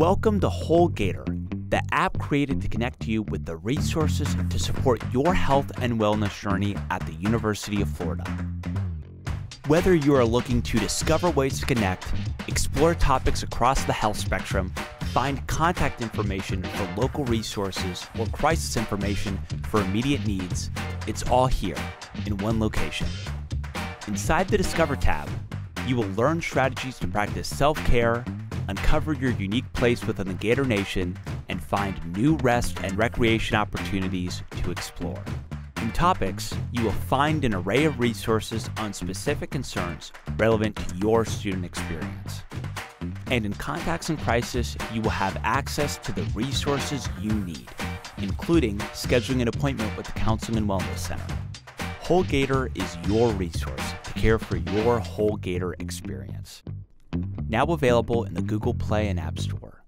Welcome to Whole Gator, the app created to connect you with the resources to support your health and wellness journey at the University of Florida. Whether you are looking to discover ways to connect, explore topics across the health spectrum, find contact information for local resources, or crisis information for immediate needs, it's all here in one location. Inside the Discover tab, you will learn strategies to practice self care, uncover your unique place within the Gator Nation, and find new rest and recreation opportunities to explore. In topics, you will find an array of resources on specific concerns relevant to your student experience. And in Contacts in Crisis, you will have access to the resources you need, including scheduling an appointment with the Counseling and Wellness Center. Whole Gator is your resource to care for your Whole Gator experience. Now available in the Google Play and App Store.